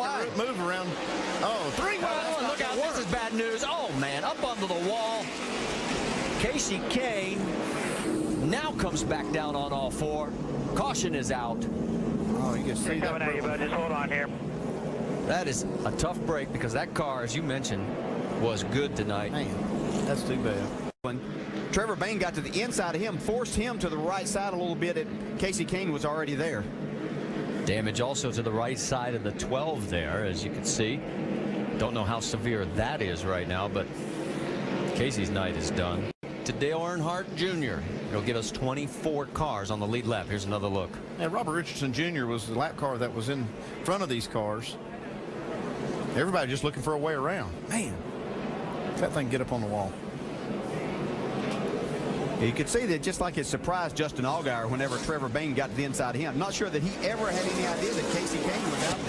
wide. Move around. Oh, three wide. Oh, look out, gonna this is bad news. Oh, man, up under the wall. Kasey Kahne now comes back down on all four. Caution is out. Oh, you can see that. Coming at you, bud. Just hold on here. That is a tough break because that car, as you mentioned, was good tonight. Man, that's too bad. When Trevor Bayne got to the inside of him, forced him to the right side a little bit. And Kasey Kahne was already there. Damage also to the right side of the 12 there, as you can see. Don't know how severe that is right now, but Kasey's night is done. To Dale Earnhardt Jr. It'll give us 24 cars on the lead lap. Here's another look. Yeah, Robert Richardson Jr. was the lap car that was in front of these cars. Everybody just looking for a way around. Man, that thing get up on the wall. You could see that just like it surprised Justin Allgaier whenever Trevor Bayne got to the inside of him. Not sure that he ever had any idea that Kasey Kahne was out.